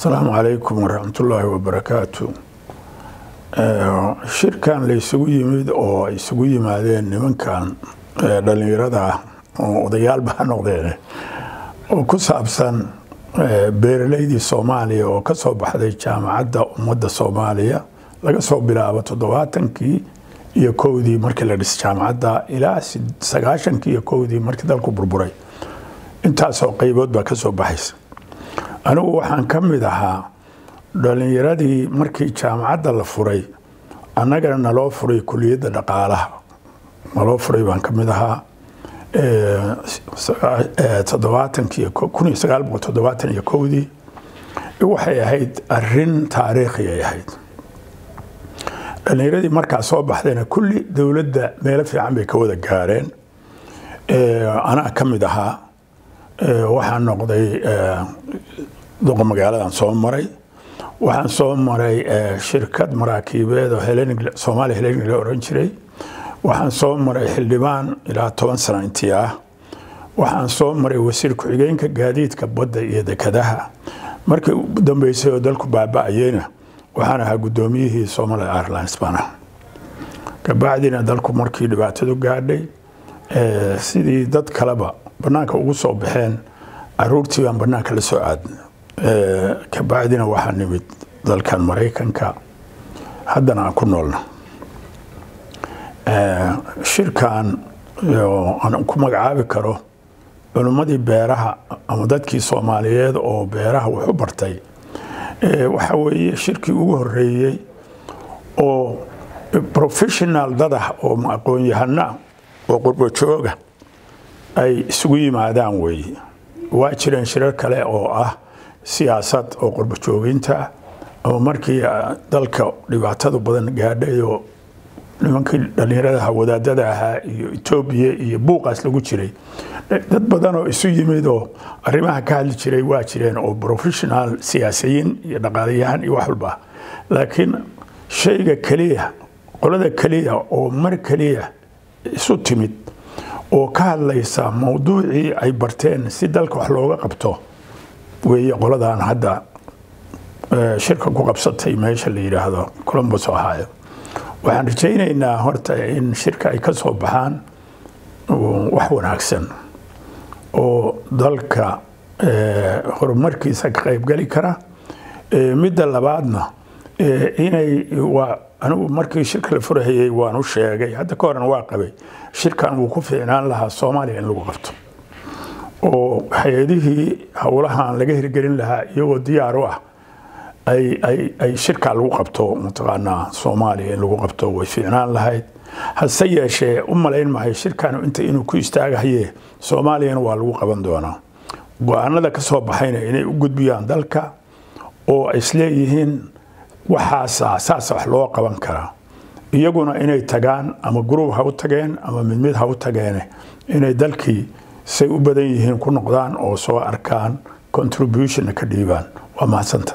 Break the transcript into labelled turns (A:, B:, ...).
A: asalaamu calaykum waraxmatullaahi wabarakaatu. Shirkan la isugu yimid oo ay isugu yimaadeen nimankan dhallinyarada ah oo odayaalba ha noqdeen oo ku saabsan beeraleydii soomaaliya oo ka soo baxday jaamacadda ummadda soomaaliya laga soo bilaabo toddobaatankii iyo kowdii markii la dhis jaamacadda ilaa sagaashankii iyo kowdii markii dalku burburay. Intaasoo qaybood baa ka soo baxaysa anigu waxaan ka mid ahaa dhallinyaradii markii jaamacadda la furay annagana naloo furay kuliyadda dhaqaalaha. Naloo furay baan ka mid ahaa iyo waxay ahayd arrin taariikhi ay ahayd. Dhallinyaradii markaa soo baxdayna kulli dowladda meelo fiican bay ka wada gaareen. Anaa ka mid ahaa waxaan noqday duqa magaaladan soo maray. Waxaan soo maray shirkad maraakiibeed oo soomaaliya helenig la oran jiray. Waxaan soo maray xildhibaan ilaa toban sano intii ah. Waxaan soo maray wasiir ku-xigeenka gaadiidka badda iyo dekadaha markii u dambeysay oo dalku baaba-ayeyna waxaan ahaa guddoomiyihii somali airlines baan ah kabacdina dalku markii dhibaatadu gaadhay sidii dad kaleba bannaanka ugu soo baxeen caruurtii baan bannaanka la soo aadnay. Kabacdina waxaa nimid dalkan maraykanka. Haddana aan ku noolna. Shirkan aan ku magacaabi karo culimmadii beeraha ama dadkii soomaaliyeed oo beeraha wax u bartay waxa weeye shirkii ugu horeeyey oo professional dadah oo aqoon-yahana oo qurbajooga ay isugu yimaadaan weeye waa jireen shirar kale oo ah siyaasad oo qurbajooginta ah ama markii dalka dhibaatadu badan gaadhay oo nimankii dhallinyaradaha wadaadada ahaa iyo etoobiya iyo buuqaas lagu jiray. Dad badan oo isu yimid oo arrimaha ka hadli jiray waa jireen oo professional siyaasiyiin iyo dhaqaalayahan iyo wax walba. Laakiin shayga keliya qolada keliya oo mar keliya isu timid oo ka hadlaysa mowduucii ay barteen si dalka wax looga qabto. Weeye qoladan hadda shirka ku qabsatay meesha la yidhaahdo colombus ohio. Waxaan rajaynaynaa horta in shirka ay ka soo baxaan wax wanaagsan oo dalka horumarkiisa ka qaybgeli kara. Midda labaadna inay waa anigu markii shirka la furahayey waan u sheegay hadda ka horan waa qabay shirkan wuu ku fiicnaan lahaa soomaaliya in lagu qabto. Oo hay'adihii howlahan laga hirgelin lahaa iyagoo diyaar u ah ay shirkaa lagu qabto mataqaanaa soomaaliya in lagu qabto way fiicnaan lahayd. Hase yeeshee u malayn mahay shirkan inta inuu ku istaagahaye soomaaliyana waa lagu qaban doonaa. Go'aanada ka soo baxayna inay u gudbiyaan dalka oo isleeyihiin waxaasa saasa wax loo qaban karaa. Iyaguna inay tagaan ama gruub ha u tageen ama mid mid ha u tageene inay dalkii say u badan yihiin ku noqdaan oo soo arkaan contributionna ka dhiibaan. Waa mahadsanta